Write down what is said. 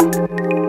Música